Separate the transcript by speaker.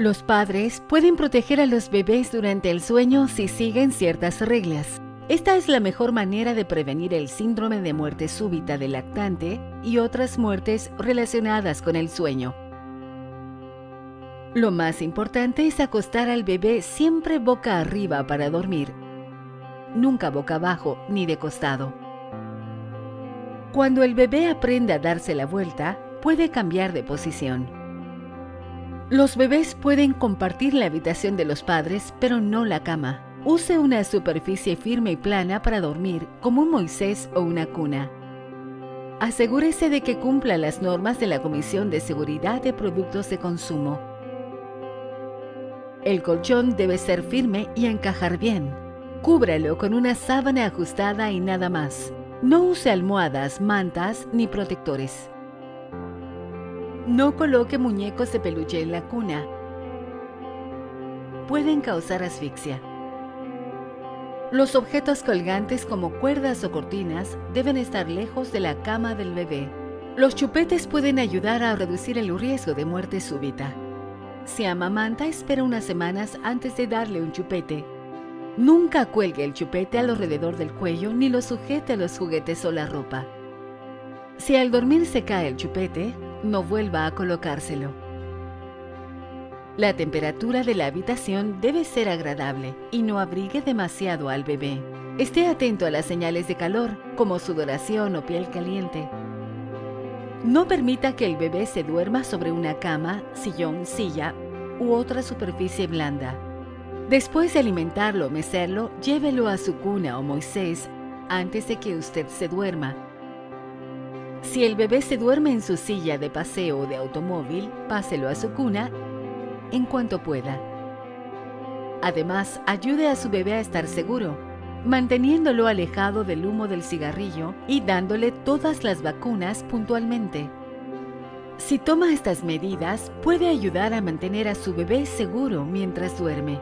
Speaker 1: Los padres pueden proteger a los bebés durante el sueño si siguen ciertas reglas. Esta es la mejor manera de prevenir el síndrome de muerte súbita del lactante y otras muertes relacionadas con el sueño. Lo más importante es acostar al bebé siempre boca arriba para dormir, nunca boca abajo ni de costado. Cuando el bebé aprenda a darse la vuelta, puede cambiar de posición. Los bebés pueden compartir la habitación de los padres, pero no la cama. Use una superficie firme y plana para dormir, como un Moisés o una cuna. Asegúrese de que cumpla las normas de la Comisión de Seguridad de Productos de Consumo. El colchón debe ser firme y encajar bien. Cúbralo con una sábana ajustada y nada más. No use almohadas, mantas ni protectores. No coloque muñecos de peluche en la cuna. Pueden causar asfixia. Los objetos colgantes como cuerdas o cortinas deben estar lejos de la cama del bebé. Los chupetes pueden ayudar a reducir el riesgo de muerte súbita. Si amamanta, espera unas semanas antes de darle un chupete. Nunca cuelgue el chupete alrededor del cuello ni lo sujete a los juguetes o la ropa. Si al dormir se cae el chupete, no vuelva a colocárselo. La temperatura de la habitación debe ser agradable y no abrigue demasiado al bebé. Esté atento a las señales de calor, como sudoración o piel caliente. No permita que el bebé se duerma sobre una cama, sillón, silla u otra superficie blanda. Después de alimentarlo o mecerlo, llévelo a su cuna o Moisés antes de que usted se duerma si el bebé se duerme en su silla de paseo o de automóvil, páselo a su cuna en cuanto pueda. Además, ayude a su bebé a estar seguro, manteniéndolo alejado del humo del cigarrillo y dándole todas las vacunas puntualmente. Si toma estas medidas, puede ayudar a mantener a su bebé seguro mientras duerme.